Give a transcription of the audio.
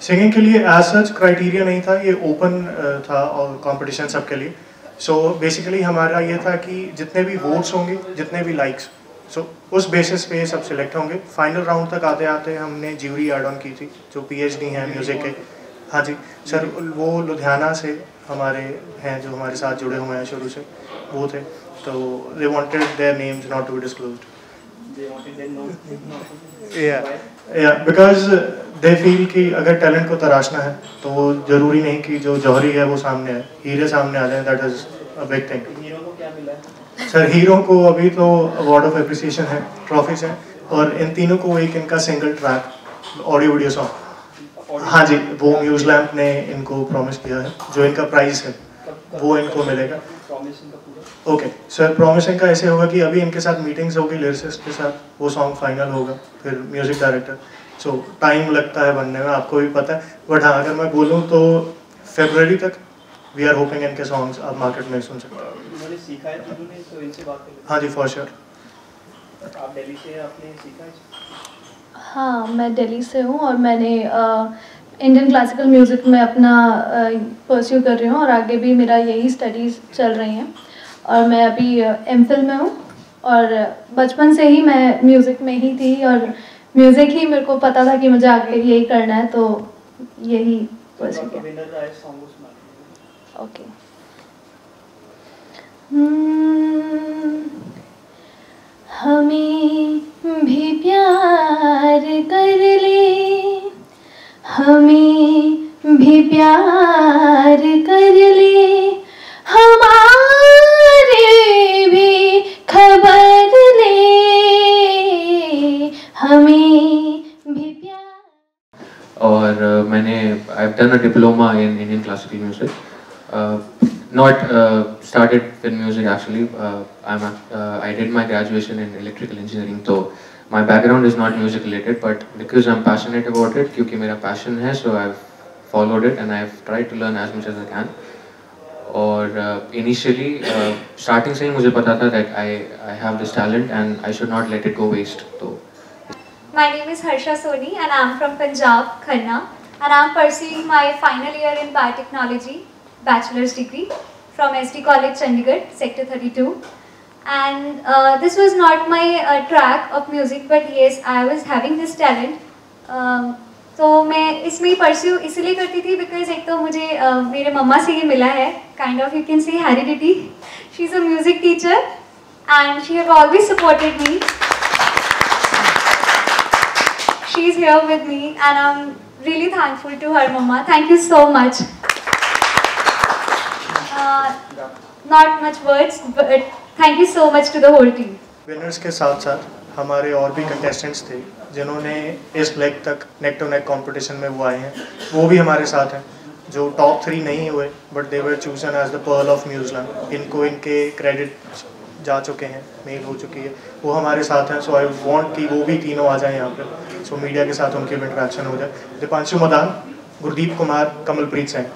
Singing के लिए as such criteria नहीं था ये ओपन था और कंपटीशन सबके लिए। सो so, बेसिकली हमारा ये था कि जितने भी वोट्स होंगे जितने भी लाइक्स सो so, उस बेसिस पे सब सिलेक्ट होंगे। फाइनल राउंड तक आते आते हमने ज्यूरी एड ऑन की थी जो पीएचडी हैं म्यूज़िक के। हाँ जी सर वो लुधियाना से हमारे हैं जो हमारे साथ जुड़े हुए हैं शुरू से वो थे। तो they wanted their names not to be disclosed because they feel कि अगर टैलेंट को तराशना है तो वो ज़रूरी नहीं कि जो जौहरी है वो सामने है हीरे सामने आ जाए that is a big thing sir hero को अभी तो अवार्ड ऑफ़ एप्रिसिएशन है ट्रॉफीज हैं, और इन तीनों को एक इनका single track audio video song हाँ जी, वो म्यूज लैम्प ने इनको प्रॉमिस किया है, जो इनका प्राइस है, वो इनको मिलेगा। ओके सर प्रॉमिसिंग का ऐसे होगा कि अभी इनके साथ मीटिंग्स होगी लिरिसिस्ट के साथ वो सॉन्ग फाइनल होगा फिर म्यूज़िक डायरेक्टर सो टाइम लगता है बनने में आपको भी पता है। बट हाँ अगर मैं बोलूँ तो फेबररी तक वी आर होपिंग इनके सॉन्ग्स आप मार्केट में सुन सकते है। तो तो हाँ जी फॉर श्योर आप दिल्ली से आपने सीखा है? हाँ मैं दिल्ली से हूँ और मैंने इंडियन क्लासिकल म्यूज़िक में अपना परस्यू कर रही हूँ और आगे भी मेरा यही स्टडीज़ चल रही हैं। और मैं अभी एम फिल में हूँ और बचपन से ही मैं म्यूज़िक में ही थी और म्यूज़िक ही मेरे को पता था कि मुझे आगे यही करना है तो यही ओके हम्म, हमें हमें भी प्यार कर ले। हमारे भी खबर ले। हमें भी प्यार। और मैंने I have done a diploma in Indian classical music not uh, started with music actually uh, I'm a, uh, I did my graduation in electrical engineering so my background is not music related but because I'm passionate about it क्योंकि मेरा passion है so I've followed it and I've tried to learn as much as I can और uh, initially uh, starting से ही मुझे पता था that I I have this talent and I should not let it go waste तो My name is Harsha Soni and I'm from Punjab, Khanna. And I'm pursuing my final year in biotechnology, bachelor's degree from SD College, Chandigarh, Sector 32. And uh, this was not my uh, track of music, but yes, I was having this talent. Um, तो मैं इसमें ही pursue इसलिए करती थी because एक तो मुझे uh, मेरे मम्मा से ये मिला है kind of you can see heredity she is a music teacher and she have always supported me she's here with me and I'm really thankful to her mama. Thank you so much. Uh, not much words, but thank you so much to the whole team. Winners के साथ साथ हमारे और भी contestants थे जिन्होंने इस leg तक नेक टू नेक कंपटीशन में वो आए हैं वो भी हमारे साथ हैं जो टॉप थ्री नहीं हुए but they were chosen as the pearl of New Zealand इनको इनके क्रेडिट जा चुके हैं मेल हो चुकी है वो हमारे साथ हैं सो आई वांट कि वो भी तीनों आ जाएँ यहाँ पे। सो मीडिया के साथ उनकी भी इंटरेक्शन हो जाए। दीपांशु मदान गुरदीप कुमार कमलप्रीत सिंह।